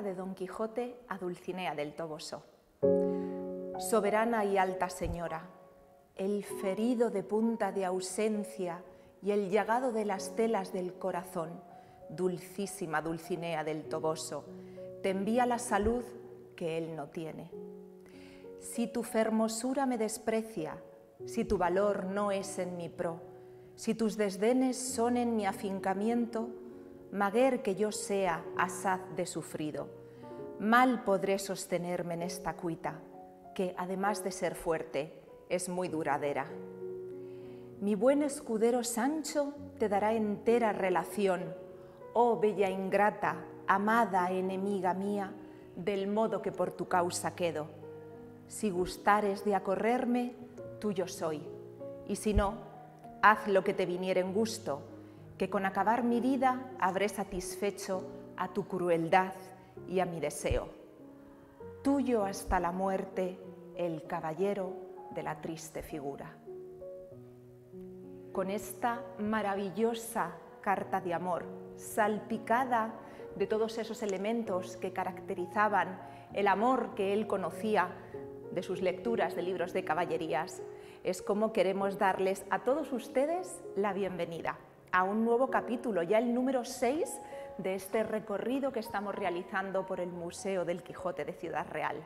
De Don Quijote a Dulcinea del Toboso. Soberana y alta señora, el ferido de punta de ausencia y el llagado de las telas del corazón, dulcísima Dulcinea del Toboso, te envía la salud que él no tiene. Si tu fermosura me desprecia, si tu valor no es en mi pro, si tus desdenes son en mi afincamiento, maguer que yo sea asaz de sufrido, mal podré sostenerme en esta cuita, que además de ser fuerte, es muy duradera. Mi buen escudero Sancho te dará entera relación, oh bella ingrata, amada enemiga mía, del modo que por tu causa quedo. Si gustares de acorrerme, tuyo soy, y si no, haz lo que te viniera en gusto, que con acabar mi vida habré satisfecho a tu crueldad y a mi deseo. Tuyo hasta la muerte, el caballero de la triste figura. Con esta maravillosa carta de amor, salpicada de todos esos elementos que caracterizaban el amor que él conocía de sus lecturas de libros de caballerías, es como queremos darles a todos ustedes la bienvenida a un nuevo capítulo, ya el número 6 de este recorrido que estamos realizando por el Museo del Quijote de Ciudad Real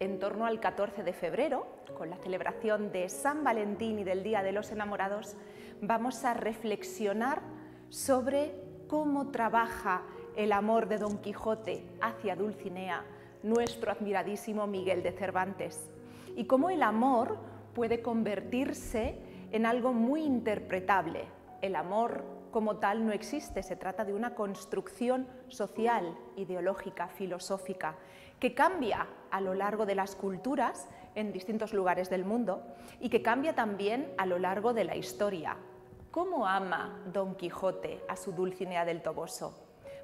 en torno al 14 de febrero, con la celebración de San Valentín y del Día de los Enamorados, vamos a reflexionar sobre cómo trabaja el amor de Don Quijote hacia Dulcinea, nuestro admiradísimo Miguel de Cervantes, y cómo el amor puede convertirse en algo muy interpretable. El amor como tal no existe, se trata de una construcción social, ideológica, filosófica, que cambia a lo largo de las culturas en distintos lugares del mundo y que cambia también a lo largo de la historia. ¿Cómo ama Don Quijote a su Dulcinea del Toboso?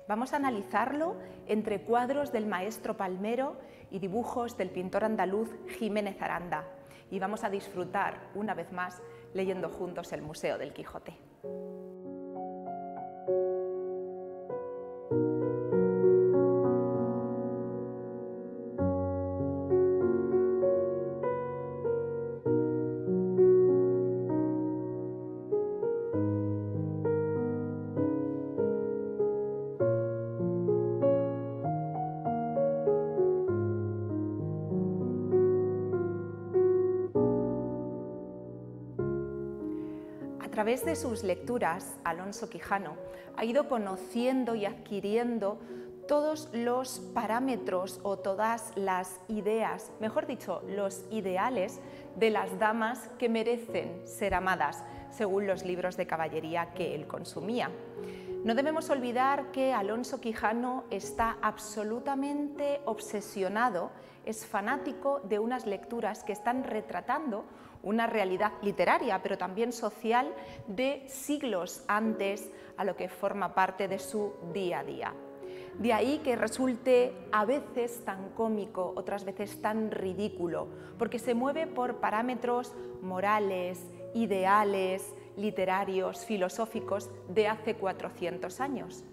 Vamos a analizarlo entre cuadros del maestro Palmero y dibujos del pintor andaluz Jiménez Aranda. Y vamos a disfrutar una vez más leyendo juntos el Museo del Quijote. Través de sus lecturas, Alonso Quijano ha ido conociendo y adquiriendo todos los parámetros o todas las ideas, mejor dicho, los ideales de las damas que merecen ser amadas, según los libros de caballería que él consumía. No debemos olvidar que Alonso Quijano está absolutamente obsesionado, es fanático de unas lecturas que están retratando una realidad literaria, pero también social de siglos antes a lo que forma parte de su día a día. De ahí que resulte a veces tan cómico, otras veces tan ridículo, porque se mueve por parámetros morales, ideales, literarios, filosóficos de hace 400 años.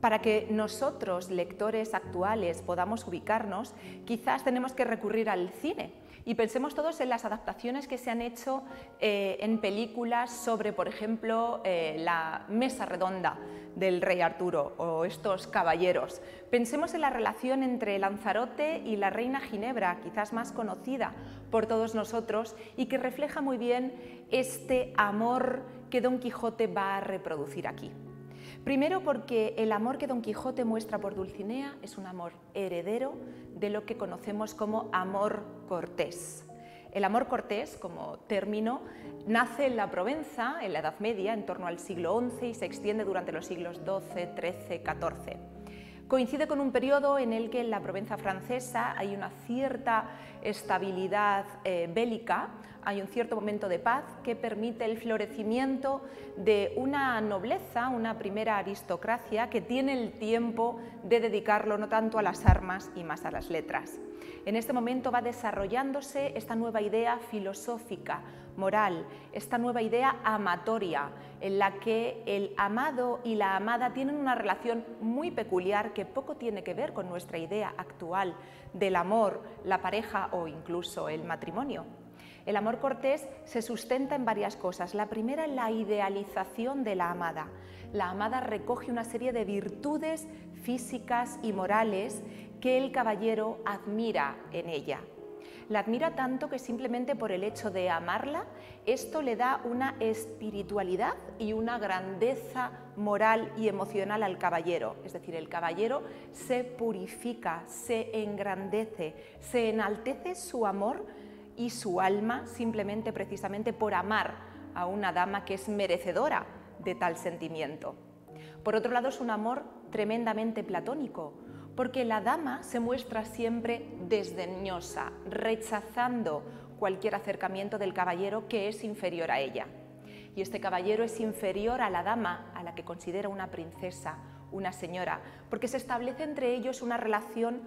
Para que nosotros, lectores actuales, podamos ubicarnos, quizás tenemos que recurrir al cine y pensemos todos en las adaptaciones que se han hecho eh, en películas sobre, por ejemplo, eh, la mesa redonda del rey Arturo o estos caballeros. Pensemos en la relación entre Lanzarote y la reina Ginebra, quizás más conocida por todos nosotros y que refleja muy bien este amor que Don Quijote va a reproducir aquí. Primero porque el amor que Don Quijote muestra por Dulcinea es un amor heredero de lo que conocemos como amor cortés. El amor cortés, como término, nace en la Provenza, en la Edad Media, en torno al siglo XI y se extiende durante los siglos XII, XIII, XIV. Coincide con un periodo en el que en la Provenza francesa hay una cierta estabilidad eh, bélica, hay un cierto momento de paz que permite el florecimiento de una nobleza, una primera aristocracia que tiene el tiempo de dedicarlo no tanto a las armas y más a las letras. En este momento va desarrollándose esta nueva idea filosófica, moral, esta nueva idea amatoria, en la que el amado y la amada tienen una relación muy peculiar que poco tiene que ver con nuestra idea actual del amor, la pareja incluso el matrimonio. El amor cortés se sustenta en varias cosas. La primera la idealización de la amada. La amada recoge una serie de virtudes físicas y morales que el caballero admira en ella. La admira tanto que simplemente por el hecho de amarla, esto le da una espiritualidad y una grandeza moral y emocional al caballero. Es decir, el caballero se purifica, se engrandece, se enaltece su amor y su alma simplemente precisamente por amar a una dama que es merecedora de tal sentimiento. Por otro lado, es un amor tremendamente platónico, porque la dama se muestra siempre desdeñosa, rechazando cualquier acercamiento del caballero que es inferior a ella. Y este caballero es inferior a la dama, a la que considera una princesa, una señora, porque se establece entre ellos una relación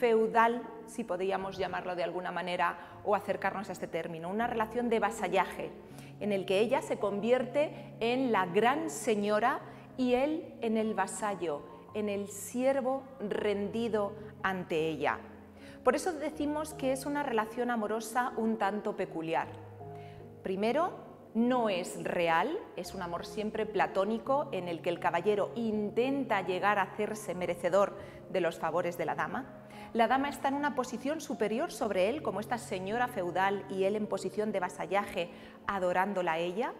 feudal, si podríamos llamarlo de alguna manera, o acercarnos a este término, una relación de vasallaje, en el que ella se convierte en la gran señora y él en el vasallo, en el siervo rendido ante ella. Por eso decimos que es una relación amorosa un tanto peculiar. Primero, no es real, es un amor siempre platónico en el que el caballero intenta llegar a hacerse merecedor de los favores de la dama. La dama está en una posición superior sobre él, como esta señora feudal, y él en posición de vasallaje, adorándola a ella.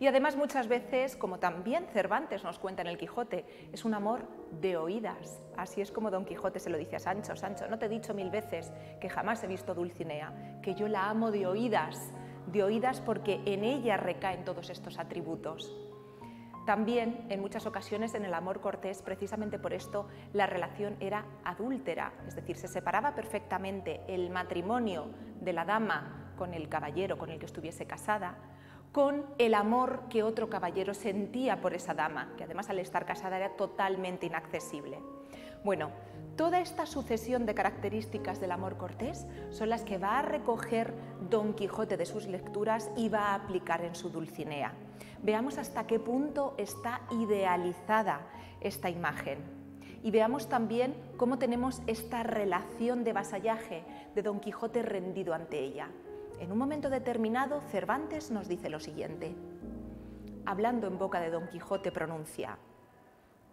Y además muchas veces, como también Cervantes nos cuenta en el Quijote, es un amor de oídas. Así es como Don Quijote se lo dice a Sancho, Sancho, no te he dicho mil veces que jamás he visto Dulcinea, que yo la amo de oídas de oídas porque en ella recaen todos estos atributos. También en muchas ocasiones en el amor cortés, precisamente por esto, la relación era adúltera, es decir, se separaba perfectamente el matrimonio de la dama con el caballero con el que estuviese casada, con el amor que otro caballero sentía por esa dama, que además al estar casada era totalmente inaccesible. Bueno, Toda esta sucesión de características del amor cortés son las que va a recoger Don Quijote de sus lecturas y va a aplicar en su Dulcinea. Veamos hasta qué punto está idealizada esta imagen. Y veamos también cómo tenemos esta relación de vasallaje de Don Quijote rendido ante ella. En un momento determinado, Cervantes nos dice lo siguiente. Hablando en boca de Don Quijote pronuncia,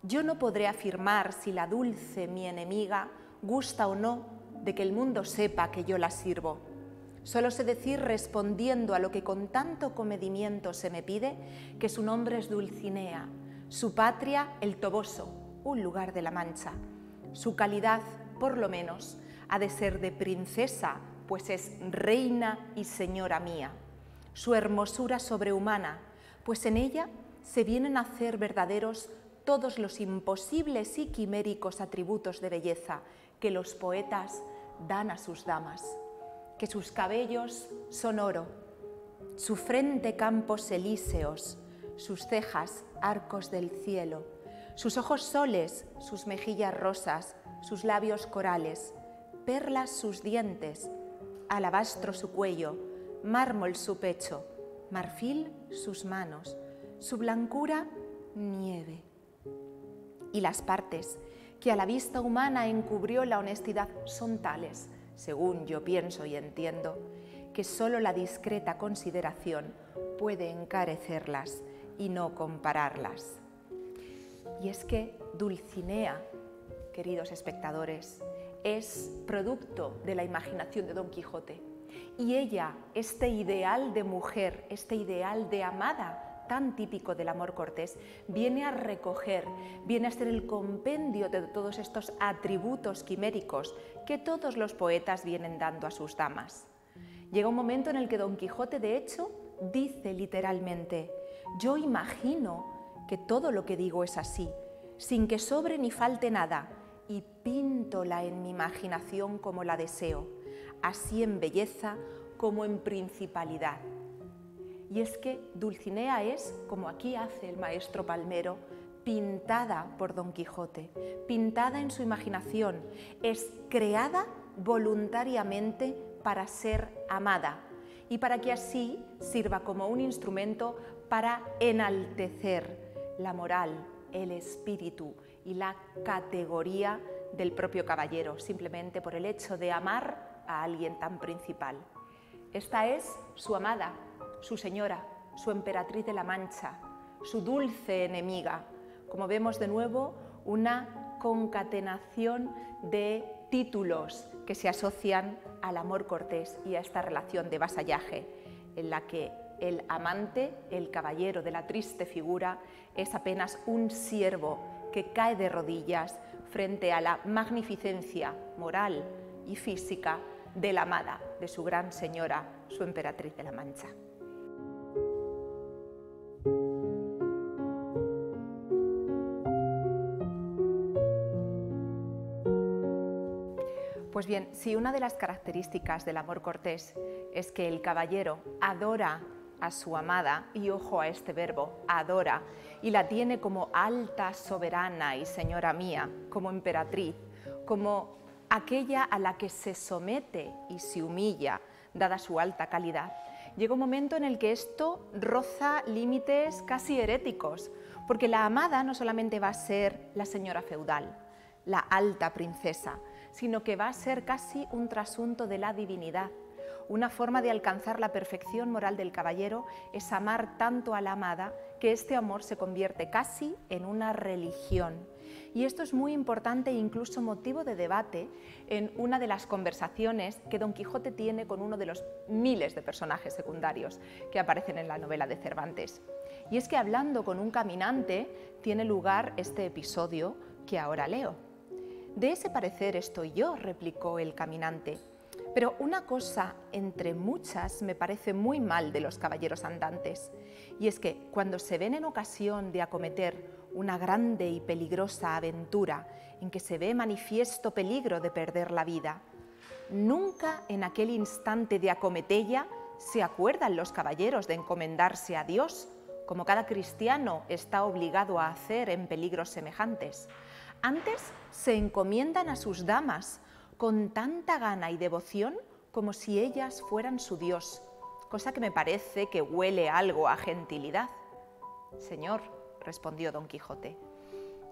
yo no podré afirmar si la dulce, mi enemiga, gusta o no de que el mundo sepa que yo la sirvo. Solo sé decir, respondiendo a lo que con tanto comedimiento se me pide, que su nombre es Dulcinea, su patria el Toboso, un lugar de la Mancha. Su calidad, por lo menos, ha de ser de princesa, pues es reina y señora mía. Su hermosura sobrehumana, pues en ella se vienen a hacer verdaderos todos los imposibles y quiméricos atributos de belleza que los poetas dan a sus damas, que sus cabellos son oro, su frente campos elíseos, sus cejas arcos del cielo, sus ojos soles, sus mejillas rosas, sus labios corales, perlas sus dientes, alabastro su cuello, mármol su pecho, marfil sus manos, su blancura nieve y las partes que a la vista humana encubrió la honestidad son tales, según yo pienso y entiendo, que sólo la discreta consideración puede encarecerlas y no compararlas. Y es que Dulcinea, queridos espectadores, es producto de la imaginación de Don Quijote. Y ella, este ideal de mujer, este ideal de amada, tan típico del amor cortés, viene a recoger, viene a ser el compendio de todos estos atributos quiméricos que todos los poetas vienen dando a sus damas. Llega un momento en el que Don Quijote, de hecho, dice literalmente, yo imagino que todo lo que digo es así, sin que sobre ni falte nada, y píntola en mi imaginación como la deseo. así en belleza como en principalidad. Y es que Dulcinea es, como aquí hace el maestro Palmero, pintada por Don Quijote, pintada en su imaginación, es creada voluntariamente para ser amada y para que así sirva como un instrumento para enaltecer la moral, el espíritu y la categoría del propio caballero, simplemente por el hecho de amar a alguien tan principal. Esta es su amada, su señora, su emperatriz de la Mancha, su dulce enemiga. Como vemos de nuevo, una concatenación de títulos que se asocian al amor cortés y a esta relación de vasallaje, en la que el amante, el caballero de la triste figura, es apenas un siervo que cae de rodillas frente a la magnificencia moral y física de la amada, de su gran señora, su emperatriz de la Mancha. Pues bien, si una de las características del amor cortés es que el caballero adora a su amada, y ojo a este verbo, adora, y la tiene como alta soberana y señora mía, como emperatriz, como aquella a la que se somete y se humilla, dada su alta calidad, llega un momento en el que esto roza límites casi heréticos, porque la amada no solamente va a ser la señora feudal, la alta princesa, sino que va a ser casi un trasunto de la divinidad. Una forma de alcanzar la perfección moral del caballero es amar tanto a la amada que este amor se convierte casi en una religión. Y esto es muy importante e incluso motivo de debate en una de las conversaciones que Don Quijote tiene con uno de los miles de personajes secundarios que aparecen en la novela de Cervantes. Y es que hablando con un caminante tiene lugar este episodio que ahora leo. De ese parecer estoy yo, replicó el caminante. Pero una cosa entre muchas me parece muy mal de los caballeros andantes, y es que cuando se ven en ocasión de acometer una grande y peligrosa aventura en que se ve manifiesto peligro de perder la vida, nunca en aquel instante de acometella se acuerdan los caballeros de encomendarse a Dios, como cada cristiano está obligado a hacer en peligros semejantes. Antes se encomiendan a sus damas con tanta gana y devoción como si ellas fueran su Dios, cosa que me parece que huele algo a gentilidad. Señor, respondió don Quijote,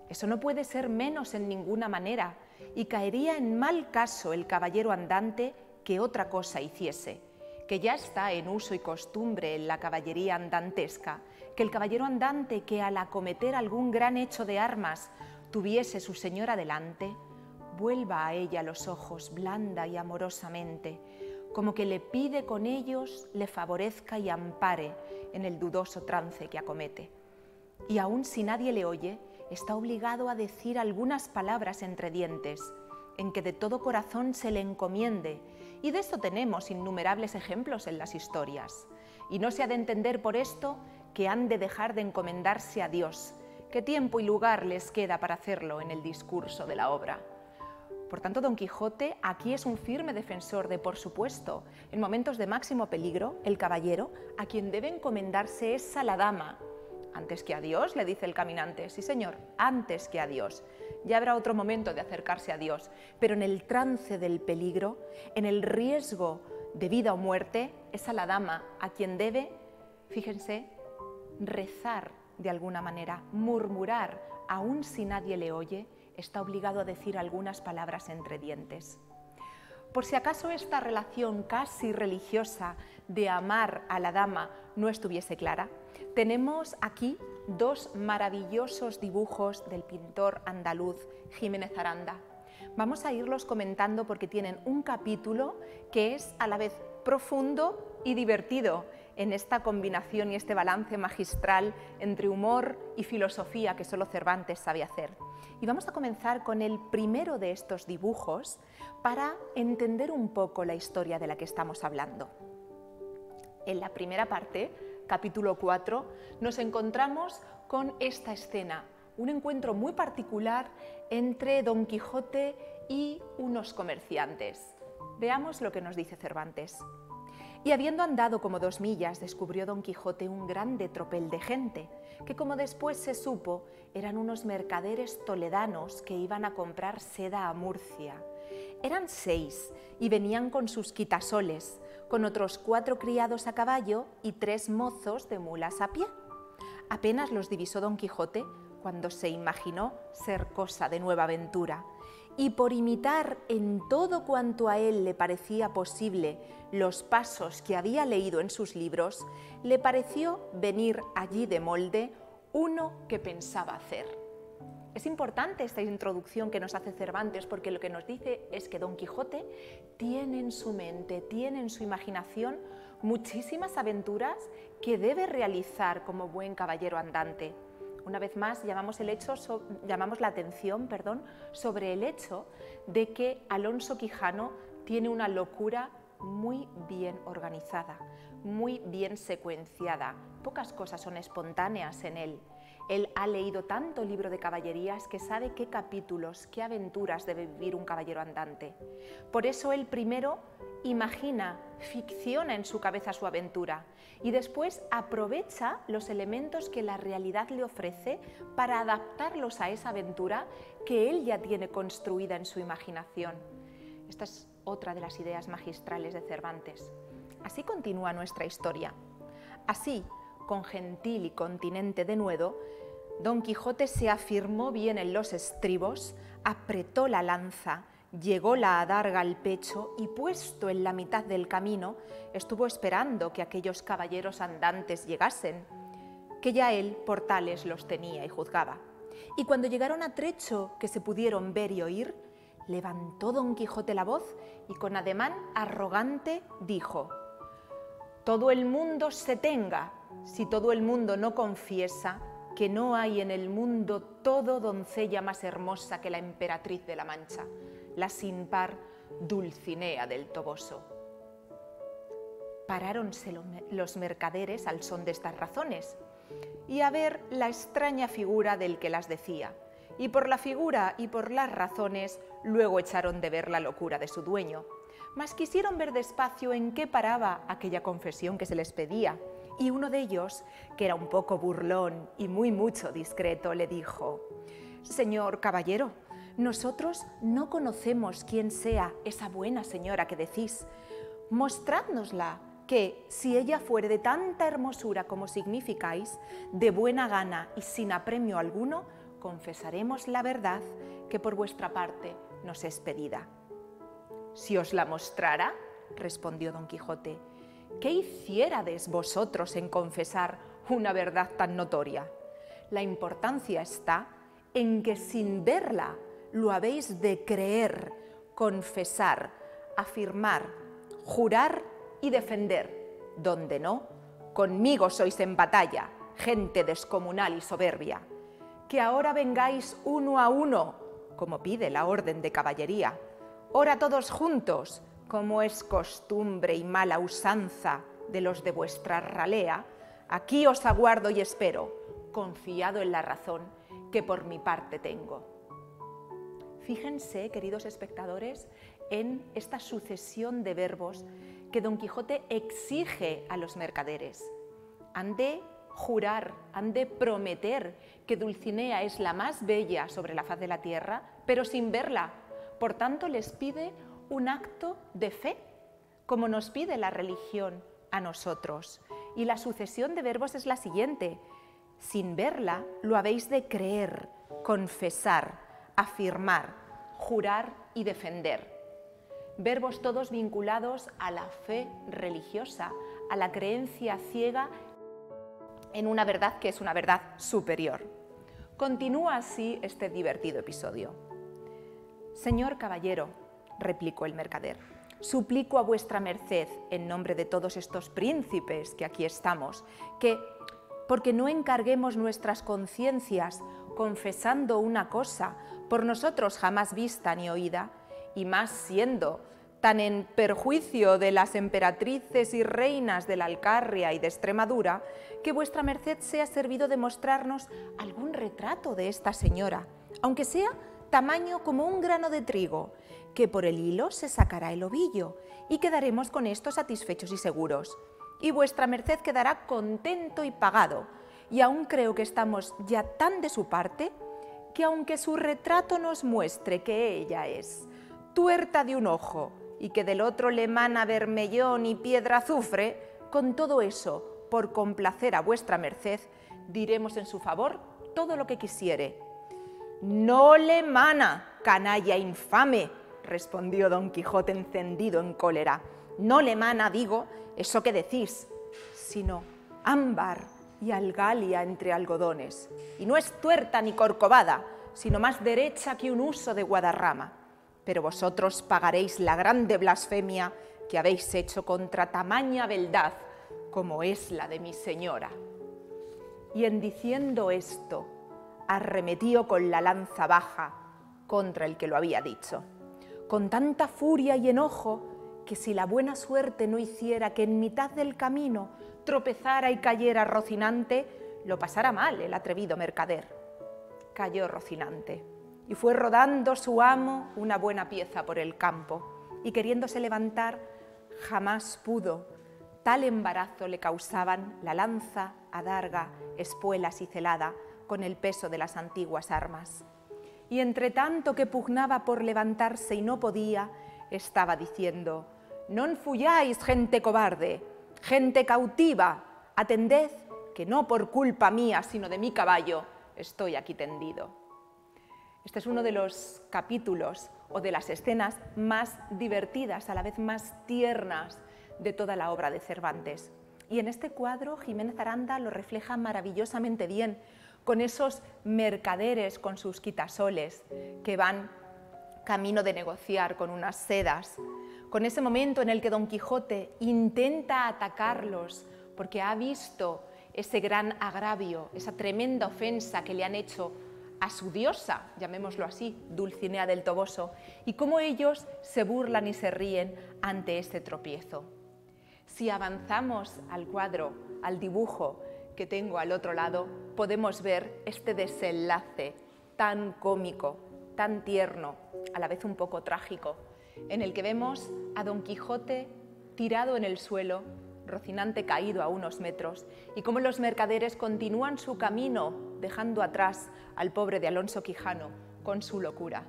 eso no puede ser menos en ninguna manera, y caería en mal caso el caballero andante que otra cosa hiciese, que ya está en uso y costumbre en la caballería andantesca, que el caballero andante que al acometer algún gran hecho de armas tuviese su señora delante, vuelva a ella los ojos blanda y amorosamente, como que le pide con ellos le favorezca y ampare en el dudoso trance que acomete. Y aun si nadie le oye, está obligado a decir algunas palabras entre dientes, en que de todo corazón se le encomiende, y de esto tenemos innumerables ejemplos en las historias. Y no se ha de entender por esto que han de dejar de encomendarse a Dios, ¿Qué tiempo y lugar les queda para hacerlo en el discurso de la obra? Por tanto, Don Quijote aquí es un firme defensor de, por supuesto, en momentos de máximo peligro, el caballero, a quien debe encomendarse es a la dama. Antes que a Dios, le dice el caminante, sí señor, antes que a Dios. Ya habrá otro momento de acercarse a Dios, pero en el trance del peligro, en el riesgo de vida o muerte, es a la dama a quien debe, fíjense, rezar de alguna manera, murmurar, aun si nadie le oye, está obligado a decir algunas palabras entre dientes. Por si acaso esta relación casi religiosa de amar a la dama no estuviese clara, tenemos aquí dos maravillosos dibujos del pintor andaluz Jiménez Aranda. Vamos a irlos comentando porque tienen un capítulo que es a la vez profundo y divertido en esta combinación y este balance magistral entre humor y filosofía que solo Cervantes sabe hacer. Y vamos a comenzar con el primero de estos dibujos para entender un poco la historia de la que estamos hablando. En la primera parte, capítulo 4, nos encontramos con esta escena, un encuentro muy particular entre Don Quijote y unos comerciantes. Veamos lo que nos dice Cervantes. Y habiendo andado como dos millas, descubrió don Quijote un grande tropel de gente, que como después se supo, eran unos mercaderes toledanos que iban a comprar seda a Murcia. Eran seis y venían con sus quitasoles, con otros cuatro criados a caballo y tres mozos de mulas a pie. Apenas los divisó don Quijote cuando se imaginó ser cosa de nueva aventura, y por imitar en todo cuanto a él le parecía posible los pasos que había leído en sus libros, le pareció venir allí de molde uno que pensaba hacer. Es importante esta introducción que nos hace Cervantes porque lo que nos dice es que Don Quijote tiene en su mente, tiene en su imaginación muchísimas aventuras que debe realizar como buen caballero andante. Una vez más llamamos, la atención sobre el hecho de que Alonso Quijano tiene una locura muy bien organizada, muy bien secuenciada. Pocas cosas son espontáneas en él. Él ha leído tanto libro de caballerías que sabe qué capítulos, qué aventuras debe vivir un caballero andante. Por eso él primero imagina, ficciona en su cabeza su aventura y después aprovecha los elementos que la realidad le ofrece para adaptarlos a esa aventura que él ya tiene construida en su imaginación. Esta es otra de las ideas magistrales de Cervantes. Así continúa nuestra historia. Así, con gentil y continente denuedo, Don Quijote se afirmó bien en los estribos, apretó la lanza, llegó la adarga al pecho y puesto en la mitad del camino, estuvo esperando que aquellos caballeros andantes llegasen, que ya él por tales los tenía y juzgaba. Y cuando llegaron a trecho que se pudieron ver y oír, levantó don Quijote la voz y con ademán arrogante dijo, Todo el mundo se tenga, si todo el mundo no confiesa que no hay en el mundo todo doncella más hermosa que la emperatriz de la Mancha, la sin par Dulcinea del Toboso. Paráronse los mercaderes al son de estas razones y a ver la extraña figura del que las decía, y por la figura y por las razones luego echaron de ver la locura de su dueño, mas quisieron ver despacio en qué paraba aquella confesión que se les pedía, y uno de ellos, que era un poco burlón y muy mucho discreto, le dijo, Señor caballero, nosotros no conocemos quién sea esa buena señora que decís. Mostrádnosla, que si ella fuere de tanta hermosura como significáis, de buena gana y sin apremio alguno, confesaremos la verdad que por vuestra parte nos es pedida. Si os la mostrara, respondió don Quijote, ¿qué hiciérades vosotros en confesar una verdad tan notoria? La importancia está en que sin verla lo habéis de creer, confesar, afirmar, jurar y defender. Donde no, conmigo sois en batalla, gente descomunal y soberbia. Que ahora vengáis uno a uno, como pide la orden de caballería. Ora todos juntos, como es costumbre y mala usanza de los de vuestra ralea, aquí os aguardo y espero, confiado en la razón que por mi parte tengo. Fíjense, queridos espectadores, en esta sucesión de verbos que Don Quijote exige a los mercaderes. Han de jurar, han de prometer que Dulcinea es la más bella sobre la faz de la tierra, pero sin verla. Por tanto, les pide un acto de fe, como nos pide la religión a nosotros. Y la sucesión de verbos es la siguiente. Sin verla, lo habéis de creer, confesar, afirmar, jurar y defender. Verbos todos vinculados a la fe religiosa, a la creencia ciega en una verdad que es una verdad superior. Continúa así este divertido episodio. Señor caballero, replicó el mercader. Suplico a vuestra merced, en nombre de todos estos príncipes que aquí estamos, que, porque no encarguemos nuestras conciencias confesando una cosa por nosotros jamás vista ni oída, y más siendo tan en perjuicio de las emperatrices y reinas de la Alcarria y de Extremadura, que vuestra merced sea servido de mostrarnos algún retrato de esta señora, aunque sea tamaño como un grano de trigo, que por el hilo se sacará el ovillo, y quedaremos con esto satisfechos y seguros. Y vuestra merced quedará contento y pagado, y aún creo que estamos ya tan de su parte, que aunque su retrato nos muestre que ella es tuerta de un ojo y que del otro le mana vermellón y piedra azufre, con todo eso, por complacer a vuestra merced, diremos en su favor todo lo que quisiere. No le mana, canalla infame, respondió don Quijote encendido en cólera. No le mana, digo, eso que decís, sino ámbar y algalia entre algodones. Y no es tuerta ni corcovada, sino más derecha que un uso de guadarrama. Pero vosotros pagaréis la grande blasfemia que habéis hecho contra tamaña beldad como es la de mi señora. Y en diciendo esto, arremetió con la lanza baja contra el que lo había dicho con tanta furia y enojo que si la buena suerte no hiciera que en mitad del camino tropezara y cayera Rocinante, lo pasara mal el atrevido mercader. Cayó Rocinante y fue rodando su amo una buena pieza por el campo y queriéndose levantar jamás pudo. Tal embarazo le causaban la lanza, adarga, espuelas y celada con el peso de las antiguas armas y entre tanto que pugnaba por levantarse y no podía, estaba diciendo, Non fuyáis, gente cobarde, gente cautiva, atended que no por culpa mía, sino de mi caballo, estoy aquí tendido. Este es uno de los capítulos o de las escenas más divertidas, a la vez más tiernas de toda la obra de Cervantes. Y en este cuadro Jiménez Aranda lo refleja maravillosamente bien, con esos mercaderes con sus quitasoles que van camino de negociar con unas sedas, con ese momento en el que Don Quijote intenta atacarlos porque ha visto ese gran agravio, esa tremenda ofensa que le han hecho a su diosa, llamémoslo así, Dulcinea del Toboso, y cómo ellos se burlan y se ríen ante este tropiezo. Si avanzamos al cuadro, al dibujo que tengo al otro lado, podemos ver este desenlace tan cómico, tan tierno, a la vez un poco trágico, en el que vemos a Don Quijote tirado en el suelo, Rocinante caído a unos metros, y cómo los mercaderes continúan su camino dejando atrás al pobre de Alonso Quijano con su locura.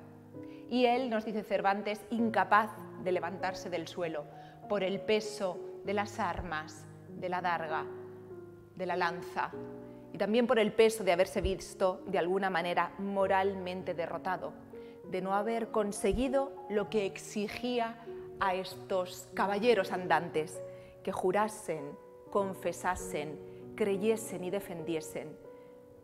Y él, nos dice Cervantes, incapaz de levantarse del suelo por el peso de las armas, de la darga, de la lanza, y también por el peso de haberse visto de alguna manera moralmente derrotado, de no haber conseguido lo que exigía a estos caballeros andantes, que jurasen, confesasen, creyesen y defendiesen,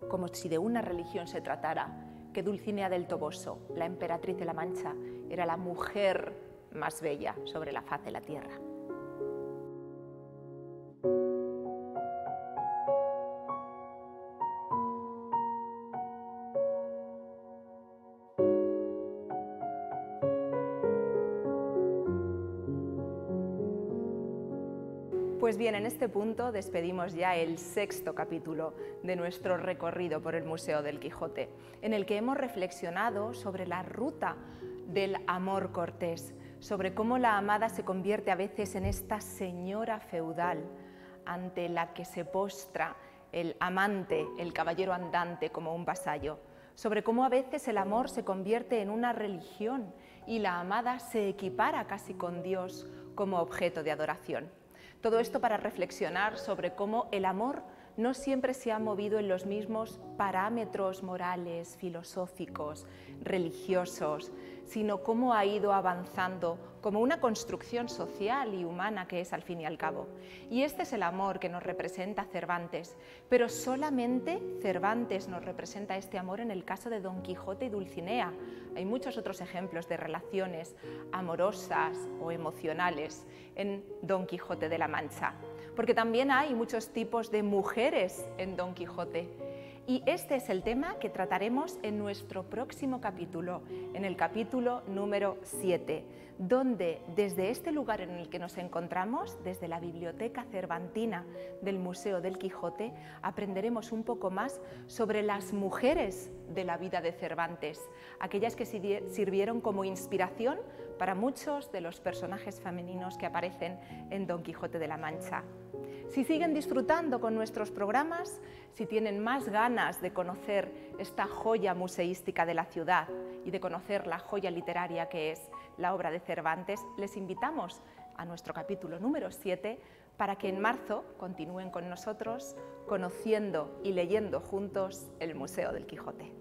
como si de una religión se tratara, que Dulcinea del Toboso, la emperatriz de la Mancha, era la mujer más bella sobre la faz de la tierra. Pues bien, en este punto despedimos ya el sexto capítulo de nuestro recorrido por el Museo del Quijote, en el que hemos reflexionado sobre la ruta del amor cortés, sobre cómo la amada se convierte a veces en esta señora feudal ante la que se postra el amante, el caballero andante como un vasallo, sobre cómo a veces el amor se convierte en una religión y la amada se equipara casi con Dios como objeto de adoración. Todo esto para reflexionar sobre cómo el amor no siempre se ha movido en los mismos parámetros morales, filosóficos, religiosos, sino cómo ha ido avanzando como una construcción social y humana que es al fin y al cabo. Y este es el amor que nos representa Cervantes, pero solamente Cervantes nos representa este amor en el caso de Don Quijote y Dulcinea. Hay muchos otros ejemplos de relaciones amorosas o emocionales en Don Quijote de la Mancha, porque también hay muchos tipos de mujeres en Don Quijote y este es el tema que trataremos en nuestro próximo capítulo, en el capítulo número 7, donde desde este lugar en el que nos encontramos, desde la Biblioteca Cervantina del Museo del Quijote, aprenderemos un poco más sobre las mujeres de la vida de Cervantes, aquellas que sirvieron como inspiración para muchos de los personajes femeninos que aparecen en Don Quijote de la Mancha. Si siguen disfrutando con nuestros programas, si tienen más ganas de conocer esta joya museística de la ciudad y de conocer la joya literaria que es la obra de Cervantes, les invitamos a nuestro capítulo número 7 para que en marzo continúen con nosotros conociendo y leyendo juntos el Museo del Quijote.